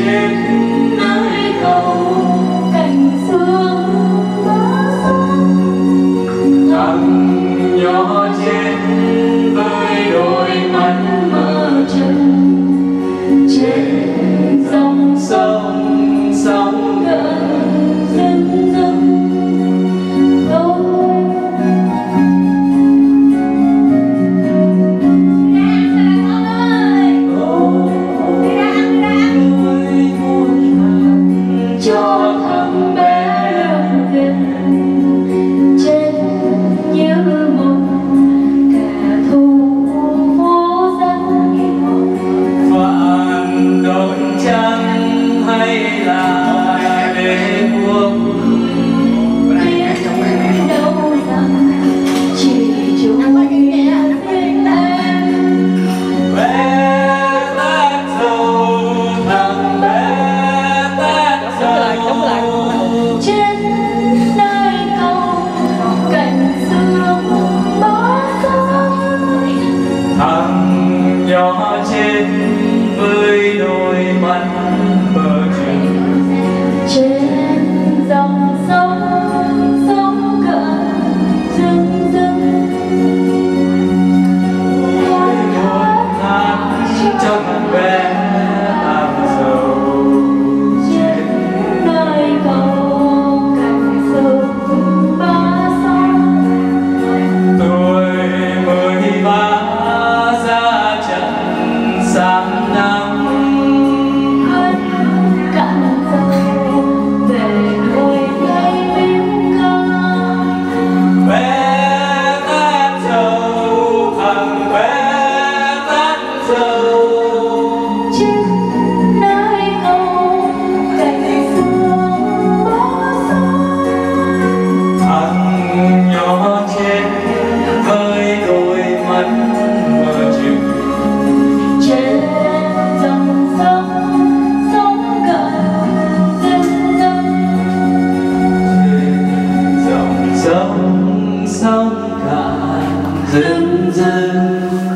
didn't yo. thằng nhỏ trên với đôi mắt bờ trưa 감사합니다. sóng cả dần dần.